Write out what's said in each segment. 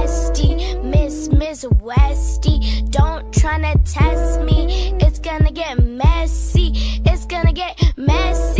bestie, Miss Miss Westie. Don't tryna test me. It's gonna get messy. It's gonna get messy.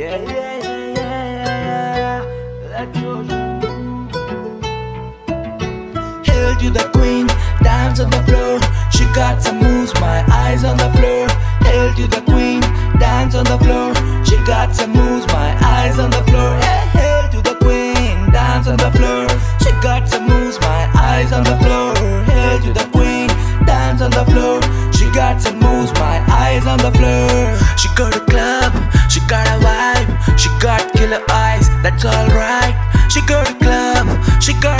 Yeah, yeah, yeah, yeah, yeah. Let's go. Hail to the queen, dance on the floor. She got some moves, my eyes on the floor. Hail to the queen, dance on the floor. She got some moves, my eyes on the floor. Hey, hail to the queen, dance on the floor. She got some moves, my eyes on the floor. Hail to the queen, dance on the floor. She got some moves, my eyes on the floor. yellow eyes, that's alright. She go to club, she go